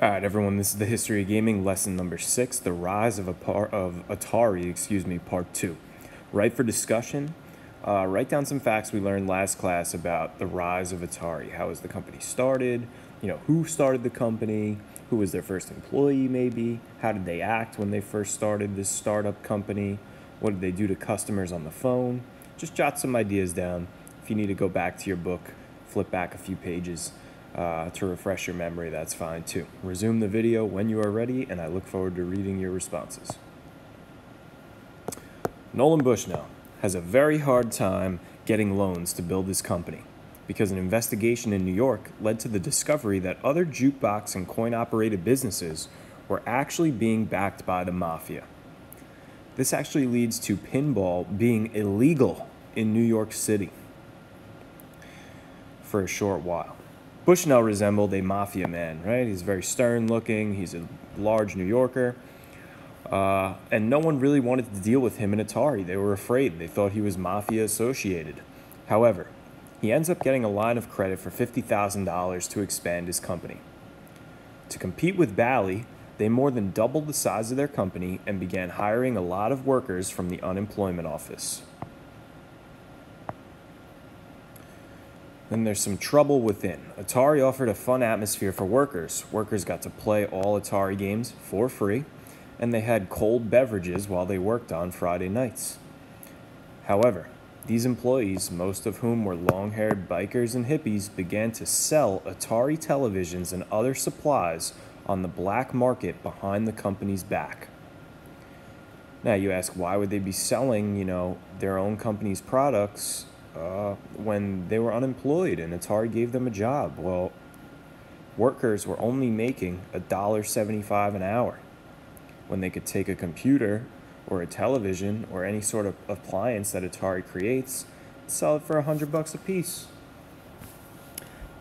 All right, everyone. This is the history of gaming lesson number six: the rise of a par- of Atari. Excuse me, part two. Right for discussion. Uh, write down some facts we learned last class about the rise of Atari. How was the company started? You know, who started the company? Who was their first employee? Maybe. How did they act when they first started this startup company? What did they do to customers on the phone? Just jot some ideas down. If you need to go back to your book, flip back a few pages uh, to refresh your memory, that's fine too. Resume the video when you are ready, and I look forward to reading your responses. Nolan Bushnell has a very hard time getting loans to build his company because an investigation in New York led to the discovery that other jukebox and coin operated businesses were actually being backed by the mafia. This actually leads to pinball being illegal in New York City for a short while. Bushnell resembled a mafia man, right? He's very stern looking, he's a large New Yorker. Uh, and no one really wanted to deal with him in Atari. They were afraid. They thought he was mafia associated. However, he ends up getting a line of credit for $50,000 to expand his company. To compete with Bally, they more than doubled the size of their company and began hiring a lot of workers from the unemployment office. Then there's some trouble within. Atari offered a fun atmosphere for workers. Workers got to play all Atari games for free, and they had cold beverages while they worked on Friday nights. However, these employees, most of whom were long haired bikers and hippies, began to sell Atari televisions and other supplies on the black market behind the company's back. Now you ask, why would they be selling, you know, their own company's products uh, when they were unemployed and Atari gave them a job. Well, workers were only making $1.75 an hour when they could take a computer or a television or any sort of appliance that Atari creates and sell it for 100 bucks a piece.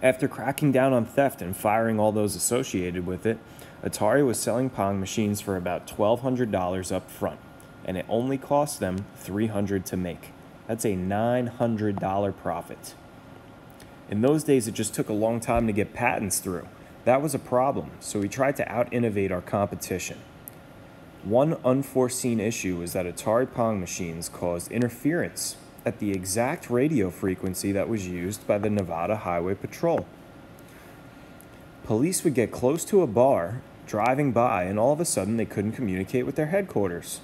After cracking down on theft and firing all those associated with it, Atari was selling Pong machines for about $1,200 up front, and it only cost them $300 to make. That's a $900 profit. In those days, it just took a long time to get patents through. That was a problem, so we tried to out innovate our competition. One unforeseen issue was that Atari Pong machines caused interference at the exact radio frequency that was used by the Nevada Highway Patrol. Police would get close to a bar, driving by, and all of a sudden they couldn't communicate with their headquarters.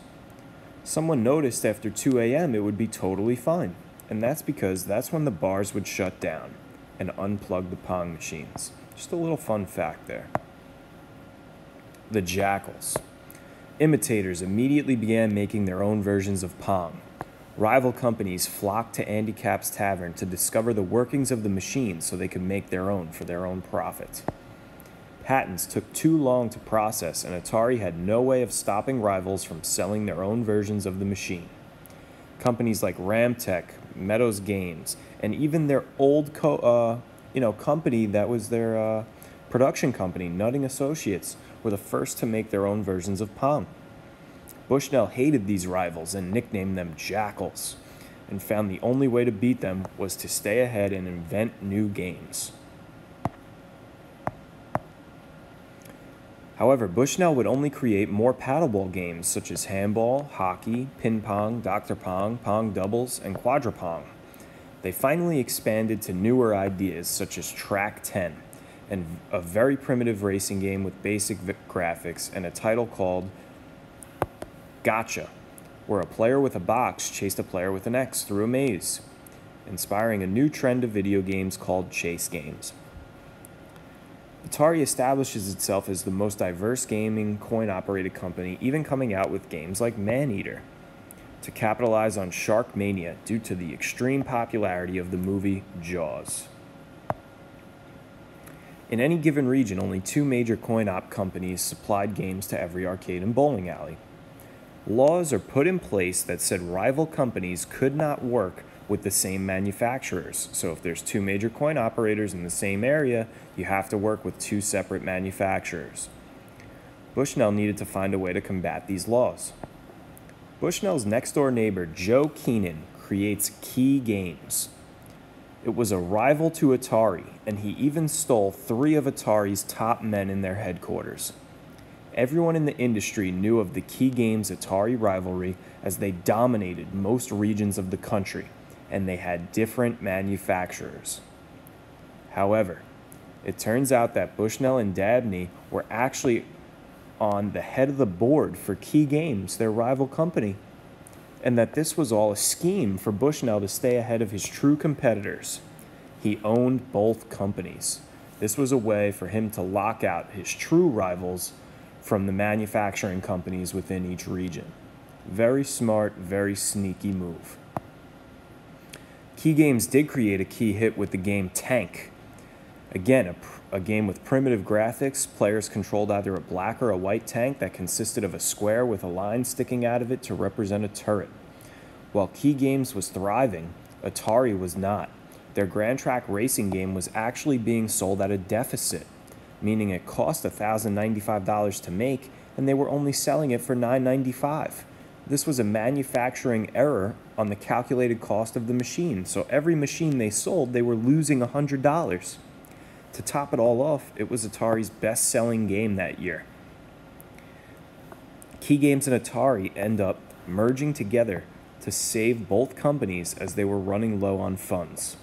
Someone noticed after 2 a.m. it would be totally fine, and that's because that's when the bars would shut down and unplug the Pong machines. Just a little fun fact there. The Jackals. Imitators immediately began making their own versions of Pong. Rival companies flocked to Andy Capp's Tavern to discover the workings of the machine so they could make their own for their own profit. Patents took too long to process, and Atari had no way of stopping rivals from selling their own versions of the machine. Companies like Ramtek, Meadows Games, and even their old co- uh, you know, company that was their uh, production company, Nutting Associates, were the first to make their own versions of Pong. Bushnell hated these rivals and nicknamed them Jackals, and found the only way to beat them was to stay ahead and invent new games. However, Bushnell would only create more paddleball games such as handball, hockey, ping pong, Dr. Pong, Pong doubles, and quadrupong. They finally expanded to newer ideas such as Trak 10, and a very primitive racing game with basic graphics, and a title called Gotcha, where a player with a box chased a player with an X through a maze, inspiring a new trend of video games called chase games. Atari establishes itself as the most diverse gaming coin operated company, even coming out with games like Maneater to capitalize on shark mania due to the extreme popularity of the movie Jaws. In any given region, only two major coin op companies supplied games to every arcade and bowling alley. Laws are put in place that said rival companies could not work with the same manufacturers. So if there's two major coin operators in the same area, you have to work with two separate manufacturers. Bushnell needed to find a way to combat these laws. Bushnell's next door neighbor, Joe Keenan, creates Kee Games. It was a rival to Atari, and he even stole three of Atari's top men in their headquarters. Everyone in the industry knew of the Kee Games Atari rivalry as they dominated most regions of the country, and they had different manufacturers. However, it turns out that Bushnell and Dabney were actually on the head of the board for Kee Games, their rival company, and that this was all a scheme for Bushnell to stay ahead of his true competitors. He owned both companies. This was a way for him to lock out his true rivals from the manufacturing companies within each region. Very smart, very sneaky move. Kee Games did create a key hit with the game Tank. Again, a, a, game with primitive graphics. Players controlled either a black or a white tank that consisted of a square with a line sticking out of it to represent a turret. While Kee Games was thriving, Atari was not. Their Grand Track racing game was actually being sold at a deficit, meaning it cost $1,095 to make and they were only selling it for $995. This was a manufacturing error on the calculated cost of the machine, so every machine they sold, they were losing $100. To top it all off, it was Atari's best selling game that year. Kee Games and Atari end up merging together to save both companies as they were running low on funds.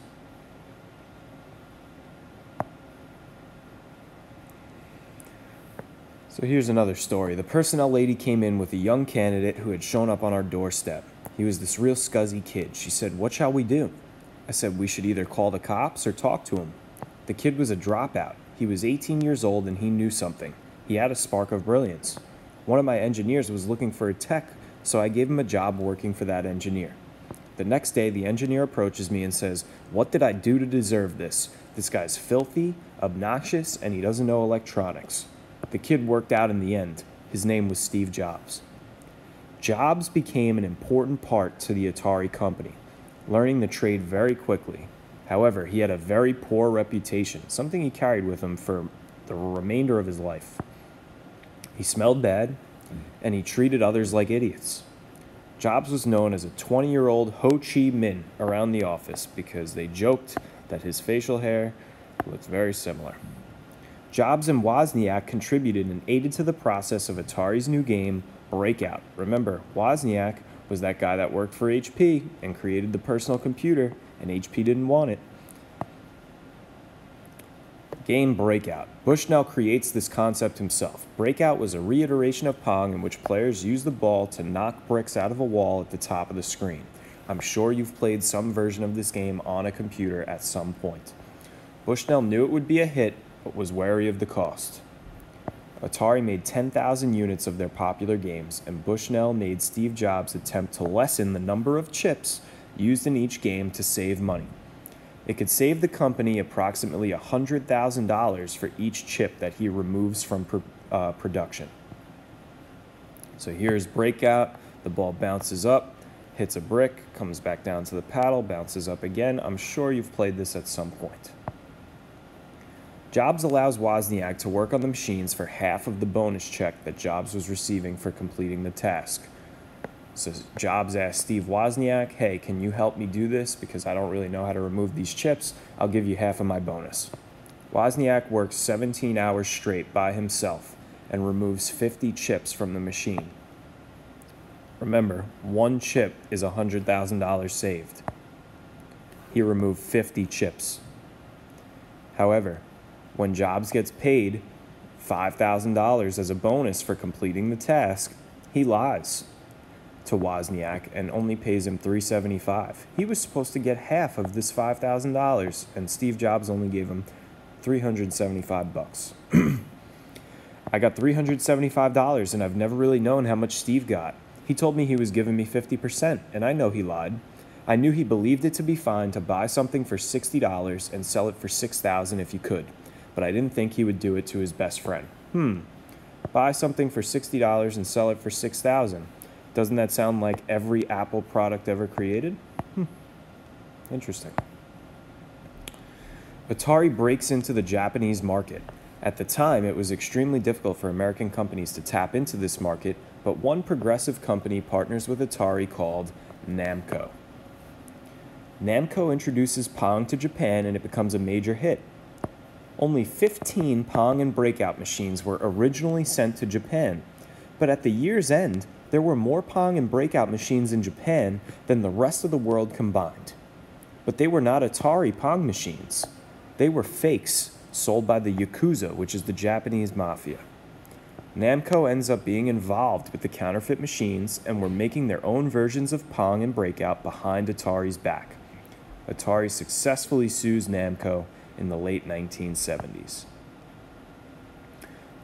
So here's another story. The personnel lady came in with a young candidate who had shown up on our doorstep. He was this real scuzzy kid. She said, What shall we do? I said, We should either call the cops or talk to him. The kid was a dropout. He was 18 years old and he knew something. He had a spark of brilliance. One of my engineers was looking for a tech, so I gave him a job working for that engineer. The next day, the engineer approaches me and says, What did I do to deserve this? This guy's filthy, obnoxious, and he doesn't know electronics. The kid worked out in the end. His name was Steve Jobs. Jobs became an important part to the Atari company, learning the trade very quickly. However, he had a very poor reputation, something he carried with him for the remainder of his life. He smelled bad, and he treated others like idiots. Jobs was known as a 20 year old Ho Chi Minh around the office because they joked that his facial hair looked very similar. Jobs and Wozniak contributed and aided to the process of Atari's new game, Breakout. Remember, Wozniak was that guy that worked for HP and created the personal computer, and HP didn't want it. Game Breakout. Bushnell creates this concept himself. Breakout was a reiteration of Pong in which players use the ball to knock bricks out of a wall at the top of the screen. I'm sure you've played some version of this game on a computer at some point. Bushnell knew it would be a hit but was wary of the cost. Atari made 10,000 units of their popular games, and Bushnell made Steve Jobs attempt to lessen the number of chips used in each game to save money. It could save the company approximately $100,000 for each chip that he removes from pr uh, production. So here's breakout. The ball bounces up, hits a brick, comes back down to the paddle, bounces up again. I'm sure you've played this at some point. Jobs allows Wozniak to work on the machines for half of the bonus check that Jobs was receiving for completing the task. So Jobs asked Steve Wozniak, hey, can you help me do this? Because I don't really know how to remove these chips. I'll give you half of my bonus. Wozniak works 17 hours straight by himself and removes 50 chips from the machine. Remember, one chip is $100,000 saved. He removed 50 chips. However, when Jobs gets paid $5,000 as a bonus for completing the task, he lies to Wozniak and only pays him 375. He was supposed to get half of this $5,000 and Steve Jobs only gave him 375 bucks. I got $375 and I've never really known how much Steve got. He told me he was giving me 50% and I know he lied. I knew he believed it to be fine to buy something for $60 and sell it for 6000 if you could but I didn't think he would do it to his best friend. Hmm. Buy something for $60 and sell it for 6000 Doesn't that sound like every Apple product ever created? Hmm. Interesting. Atari breaks into the Japanese market. At the time, it was extremely difficult for American companies to tap into this market, but one progressive company partners with Atari called Namco. Namco introduces Pong to Japan and it becomes a major hit. Only 15 Pong and Breakout machines were originally sent to Japan, but at the year's end, there were more Pong and Breakout machines in Japan than the rest of the world combined. But they were not Atari Pong machines. They were fakes sold by the Yakuza, which is the Japanese mafia. Namco ends up being involved with the counterfeit machines and were making their own versions of Pong and Breakout behind Atari's back. Atari successfully sues Namco in the late 1970s.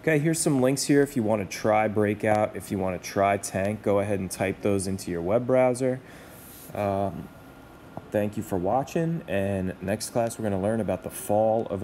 Okay, here's some links here if you want to try Breakout. If you want to try Tank, go ahead and type those into your web browser. Um, thank you for watching, and next class we're going to learn about the fall of